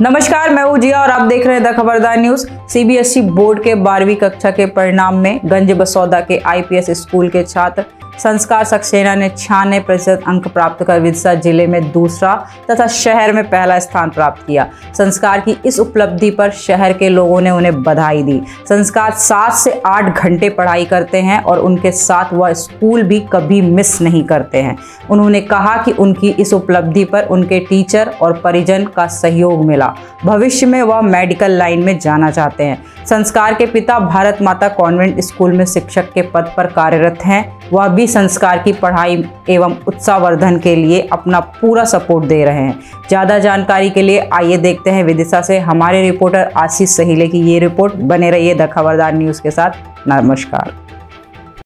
नमस्कार, मैं उजिया और आप देख रहे हैं द खबरदार न्यूज़। सीबीएसई बोर्ड के बारहवीं कक्षा के परिणाम में गंज बसौदा के आईपीएस स्कूल के छात्र संस्कार सक्सेना ने छियानवे प्रतिशत अंक प्राप्त कर विदिशा ज़िले में दूसरा तथा शहर में पहला स्थान प्राप्त किया। संस्कार की इस उपलब्धि पर शहर के लोगों ने उन्हें बधाई दी। संस्कार सात से आठ घंटे पढ़ाई करते हैं और उनके साथ वह स्कूल भी कभी मिस नहीं करते हैं। उन्होंने कहा कि उनकी इस उपलब्धि पर उनके टीचर और परिजन का सहयोग मिला। भविष्य में वह मेडिकल लाइन में जाना चाहते हैं। संस्कार के पिता भारत माता कॉन्वेंट स्कूल में शिक्षक के पद पर कार्यरत हैं। वह भी संस्कार की पढ़ाई एवं उत्साहवर्धन के लिए अपना पूरा सपोर्ट दे रहे हैं। ज़्यादा जानकारी के लिए आइए देखते हैं विदिशा से हमारे रिपोर्टर आशीष सहीले की ये रिपोर्ट। बने रहिए द खबरदार न्यूज़ के साथ। नमस्कार।